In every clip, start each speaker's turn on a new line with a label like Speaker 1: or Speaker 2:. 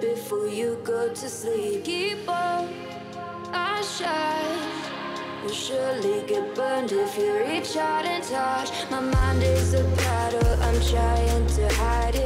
Speaker 1: before you go to sleep. Keep up our shine. We'll surely get burned if you reach out and touch. My mind is a battle, I'm trying to hide it.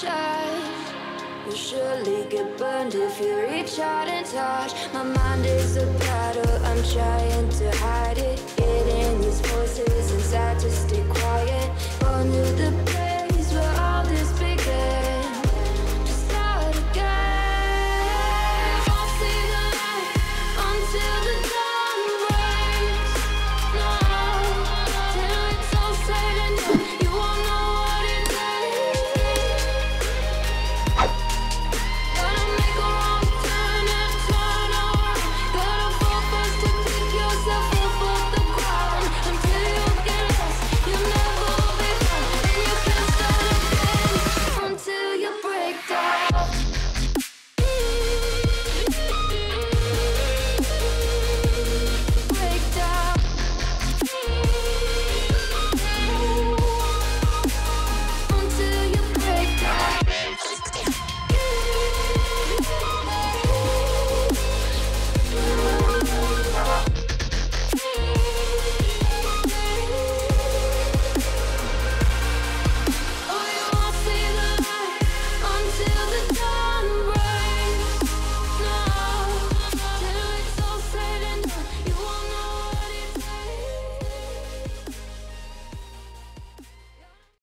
Speaker 1: shine. You'll surely get burned if you reach out and touch. My mind is a battle, I'm trying to hide it. Getting these voices inside to stay quiet. All knew